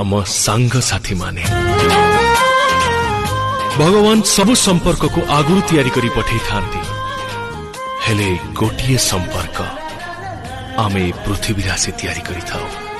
म साङ्ग साथी माने। भगवान सबु सम्पर्कको आगो तयारी गरी पठाइथान्थे। हेले गोटिए सम्पर्क। आमे पृथ्वीराशि तयारी गरिथाऊ